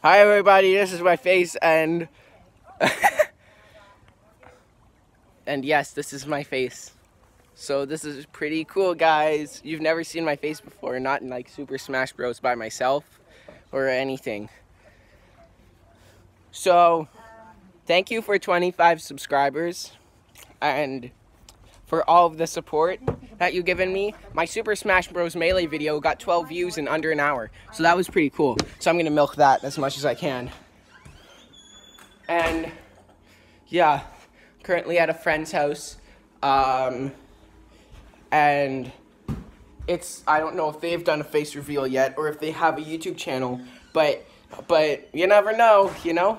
Hi everybody, this is my face and and yes, this is my face. So this is pretty cool guys. You've never seen my face before, not in like Super Smash Bros by myself or anything. So thank you for 25 subscribers and for all of the support that you've given me. My Super Smash Bros. Melee video got 12 views in under an hour. So that was pretty cool. So I'm to milk that as much as I can. And yeah, currently at a friend's house. Um, and it's, I don't know if they've done a face reveal yet or if they have a YouTube channel. But, but you never know, you know?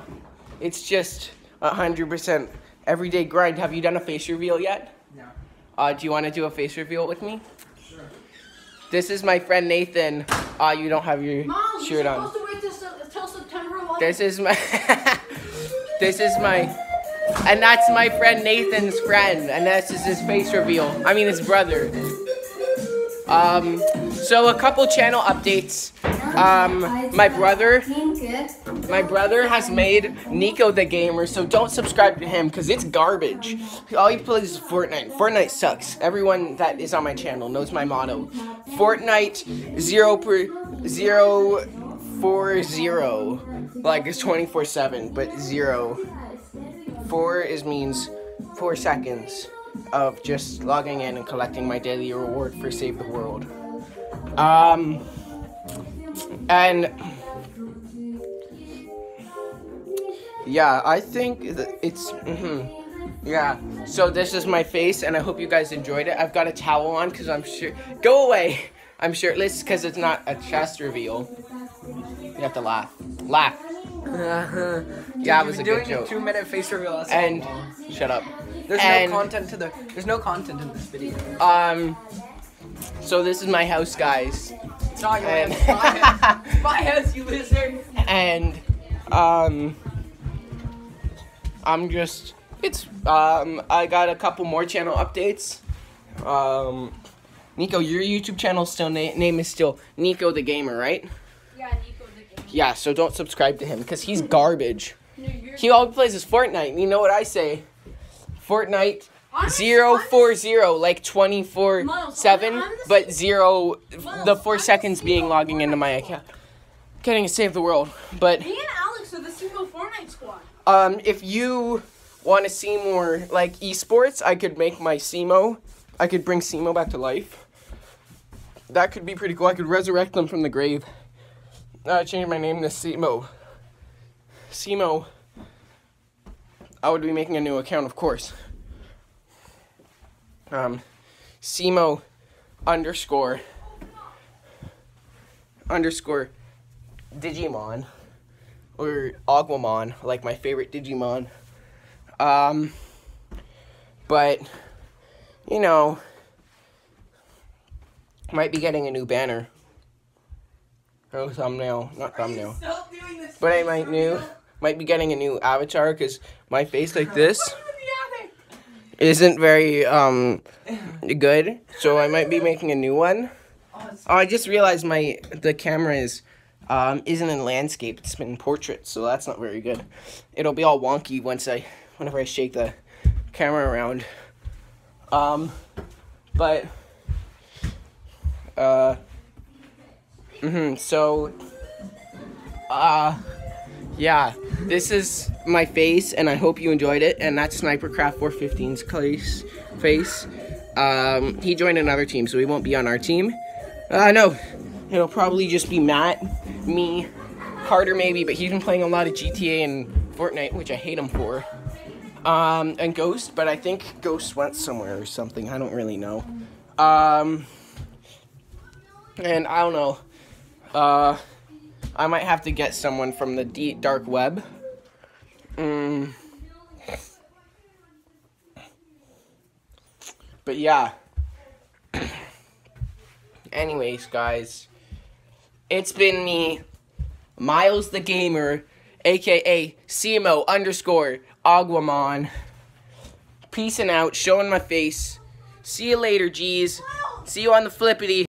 It's just 100% everyday grind. Have you done a face reveal yet? No. Uh, do you want to do a face reveal with me? Sure. This is my friend Nathan. Uh, you don't have your Mom, shirt you're on. supposed to wait till September 11th. This is my. this is my. And that's my friend Nathan's friend, and this is his face reveal. I mean, his brother. Um, so a couple channel updates. Um, my brother, my brother has made Nico the gamer, so don't subscribe to him because it's garbage. All he plays is Fortnite. Fortnite sucks. Everyone that is on my channel knows my motto. Fortnite zero per zero four zero. Like it's 24-7, but zero four is means four seconds of just logging in and collecting my daily reward for Save the World. Um, and yeah, I think it's mhm. yeah. So this is my face, and I hope you guys enjoyed it. I've got a towel on because I'm sure. Go away. I'm shirtless because it's not a chest reveal. You have to laugh. Laugh. yeah, it was a good joke. two minute face reveal. And shut up. there's and- no content to the. There's no content in this video. Um. So this is my house, guys, It's not your and- house. My house. My house, you lizard. and um, I'm just. It's um. I got a couple more channel updates. Um, Nico, your YouTube channel still na- name is still Nico the Gamer, right? Yeah, Nico the game. Yeah. So don't subscribe to him because he's garbage. No, He all he plays his Fortnite. And you know what I say? Fortnite I'm- zero four zero like twenty four seven, I'm- I'm the but zero the four seconds being logging into my account. Getting to save the world, but Me and Alex are the single Fortnite squad. um, if you want to see more like esports, I could make my SIMO. I could bring SIMO back to life. That could be pretty cool. I could resurrect them from the grave. I changed my name to SIMO. SIMO. I would be making a new account, of course. Um, SIMO underscore underscore Digimon or Agumon, like my favorite Digimon. Um, but you know, might be getting a new banner. Oh, thumbnail, not thumbnail. Doing this. But I might new might be getting a new avatar because my face like this isn't very um good. So I might be making a new one. Oh, I just realized my the camera is um isn't in landscape. It's in portrait, so that's not very good. It'll be all wonky once I whenever I shake the camera around. Um, but uh. Mm-hmm. So, uh, yeah, this is my face, and I hope you enjoyed it. And that's Snipercraft 415's place, face. Um, he joined another team, so he won't be on our team. Uh, no, it'll probably just be Matt, me, Carter maybe, but he's been playing a lot of GTA and Fortnite, which I hate him for. Um, and Ghost, but I think Ghost went somewhere or something. I don't really know. Um, and I don't know. Uh, I might have to get someone from the deep dark web. Mm. But yeah. Anyways, guys, it's been me, Miles the Gamer, aka SIMO underscore Agumon. Peacing out, showing my face. See you later, G's. See you on the flippity.